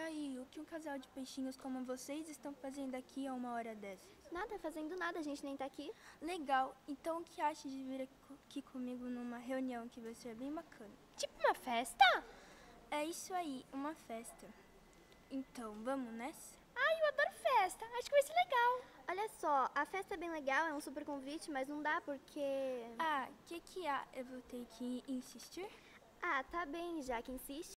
E aí, o que um casal de peixinhos como vocês estão fazendo aqui a uma hora dessa? Nada, fazendo nada, a gente nem tá aqui. Legal, então o que acha de vir aqui comigo numa reunião que vai ser bem bacana? Tipo uma festa? É isso aí, uma festa. Então, vamos nessa? Ai, eu adoro festa, acho que vai ser legal. Olha só, a festa é bem legal, é um super convite, mas não dá porque. Ah, o que que há? Eu vou ter que insistir? Ah, tá bem, já que insiste.